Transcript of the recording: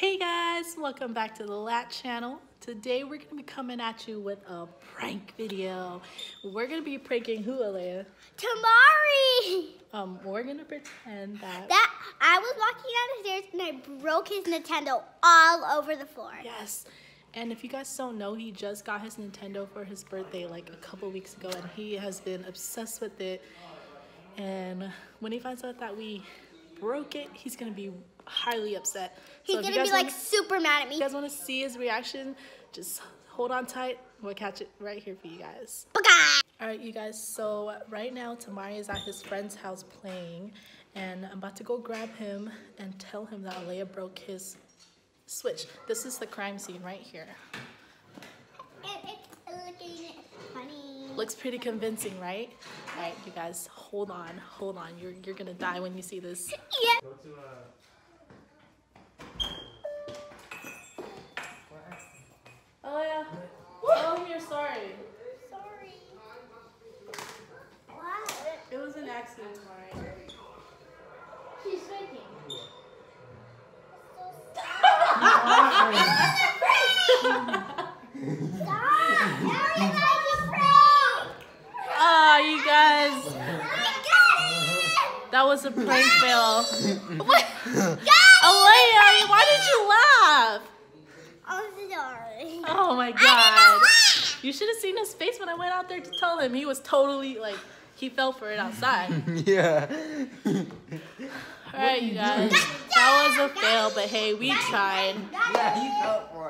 Hey guys, welcome back to the Lat channel. Today we're gonna be coming at you with a prank video. We're gonna be pranking who, Alea? Tamaree! Um, we're gonna pretend that. That I was walking down the stairs and I broke his Nintendo all over the floor. Yes. And if you guys don't know, he just got his Nintendo for his birthday like a couple weeks ago, and he has been obsessed with it. And when he finds out that we broke it, he's gonna be highly upset. He's So gonna be like wanna- super mad at me. If me. you guys want to see his reaction, just hold on tight. We'll catch it right here for you guys. Baka! All right, you guys. So right now, Tamaree is at his friend's house playing, and I'm about to go grab him and tell him that Alea broke his switch. This is the crime scene right here. And it's looking funny. Looks pretty convincing, right? All right, you guys, hold on, hold on. You're you're gonna die when you see this. Yeah. Uh, Go to uh Alea, tell him you're sorry. Sorry. What? It was an accident, Tamaree. She's faking. Stop! Everybody's prank! Ah, you guys, I got it! that was a prank fail. What? Got Alea, why did you laugh? I'm sorry. Oh my I didn't god. know? You should have seen his face when I went out there to tell him. He was totally like, he fell for it outside. Yeah. Alright, you guys. That was a fail, but hey, we tried. Yeah, felt for it.